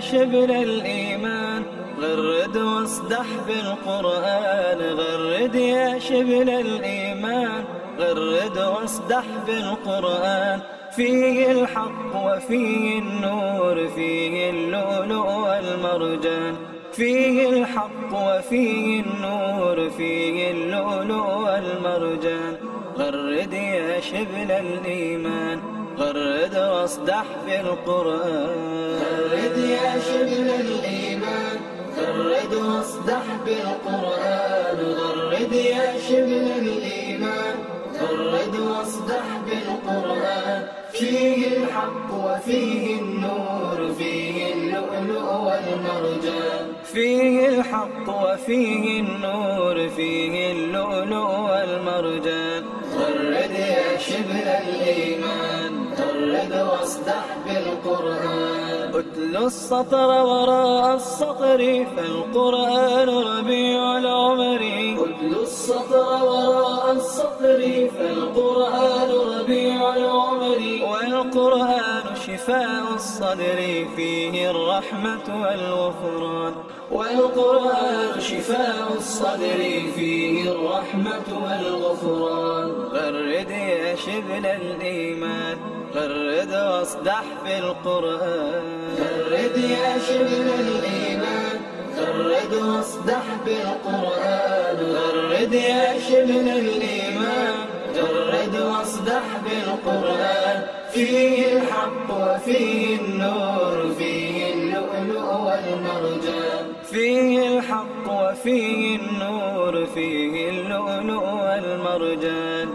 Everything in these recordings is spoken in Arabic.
شبل الإيمان غرد واصدح بالقرآن. غرد يا شبل الإيمان غرد واصدح بالقرآن. فيه الحق وفيه النور فيه اللؤلؤ والمرجان. فيه الحق وفيه النور فيه اللؤلؤ والمرجان. غرد يا شبل الإيمان. غرد واصدح بالقرآن. غرد يا شبل الإيمان غرد واصدح بالقرآن. غرد يا شبل الإيمان غرد واصدح بالقرآن. فيه الحق وفيه النور فيه اللؤلؤ والمرجان. فيه الحق وفيه النور فيه اللؤلؤ والمرجان. غرد يا شبل الإيمان بالقرآن اتل السطر وراء السطر فالقرآن ربيع العمر. اتل السطر وراء السطر فالقرآن ربيع العمر. والقرآن شفاء الصدر فيه الرحمة والغفران. والقرآن شفاء الصدر فيه الرحمة والغفران. غرد يا شبل الإيمان. غرد واصدح بالقرآن غرد يا شبل الإيمان. غرد واصدح بالقرآن غرد يا شبل الإيمان. غرد واصدح بالقرآن فيه الحق وفيه النور. فيه اللؤلؤ والمرجان. فيه الحق وفيه النور. فيه اللؤلؤ والمرجان.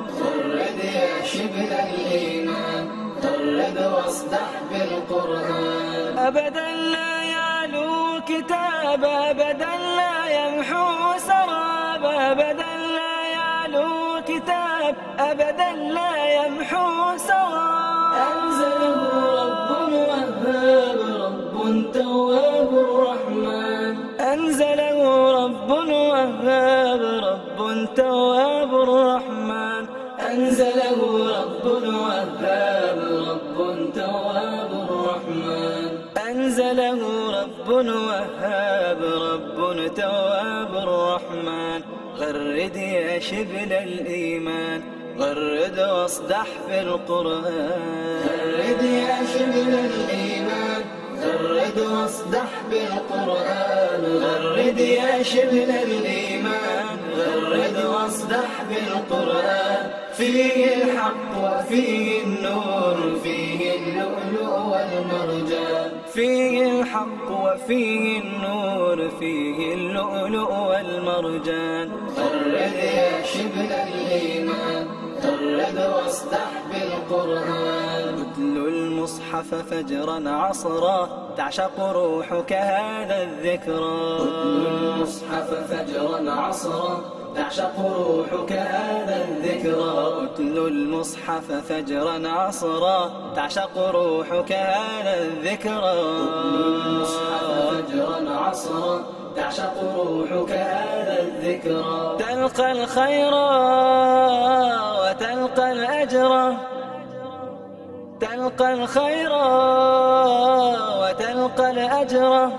يا شبل الإيمان غرد واصدح بالقرآن. أبدا لا يعلو كتاب أبدا لا يمحو سراب. أبدا لا يعلو كتاب أبدا لا يمحو سراب. أنزله رب وهاب رب تواب رحمن أنزله رب وهاب رب تواب رحمن أنزله رب وهاب رب تواب رحمن أنزله رب وهاب رب تواب رحمن غرد يا شبل الإيمان غرد واصدح في القرآن. غرد يا شبل الإيمان. غرد واصدح بالقرآن غرد يا شبل الإيمان غرد واصدح بالقرآن. فيه الحق وفيه النور فيه اللؤلؤ والمرجان. فيه الحق وفيه النور فيه اللؤلؤ والمرجان. غرد يا شبل الإيمان غرد واصدح بالقرآن. المصحف فجرا عصرا تعشق روحك هذا الذكرى. المصحف فجرا عصرا تعشق روحك هذا الذكرى. اتل المصحف فجرا عصرا تعشق روحك هذا الذكرى. المصحف فجرا عصرا تعشق روحك هذا الذكرى. تلقى الخير وتلقى الأجر. تلقى الخير وتلقى الأجر.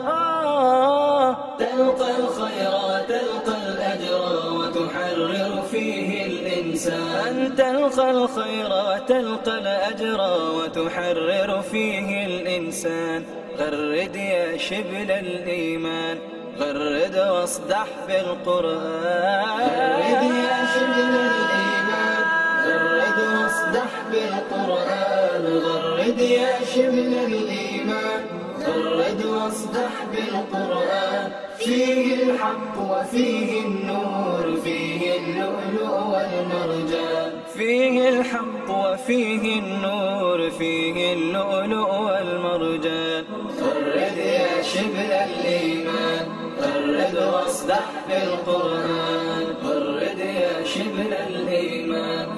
تلقى الخير وتلقى الأجر وتحرر فيه الإنسان. تلقى الخير وتلقى الأجر وتحرر فيه الإنسان. غرد يا شبل الإيمان. غرد واصدح بالقرآن. غرد يا شبل الإيمان. غرد واصدح بالقرآن. غرد يا شبل الإيمان. غرد واصدح بالقرآن. فيه الحق وفيه النور فيه اللؤلؤ والمرجان. فيه الحق وفيه النور فيه اللؤلؤ والمرجان. غرد يا شبل الإيمان. غرد واصدح بالقرآن. غرد يا شبل الإيمان.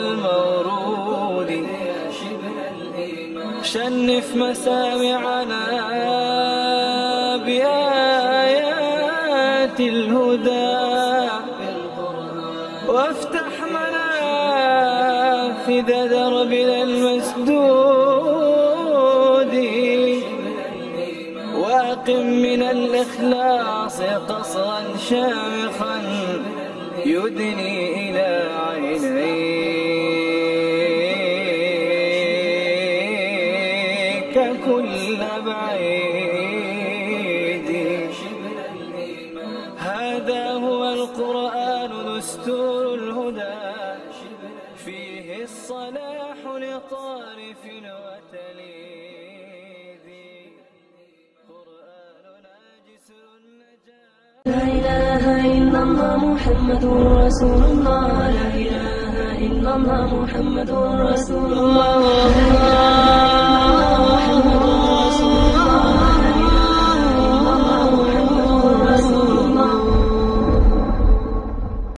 المورود. شنف مسامعنا بآيات الهدى. وافتح حامد دربنا المسدود. واقم من الإخلاص قصرا شامخا. يدني إلى وتليد قرآننا جسر النجاة لا إله إلا الله محمد رسول الله لا إله إلا الله محمد رسول الله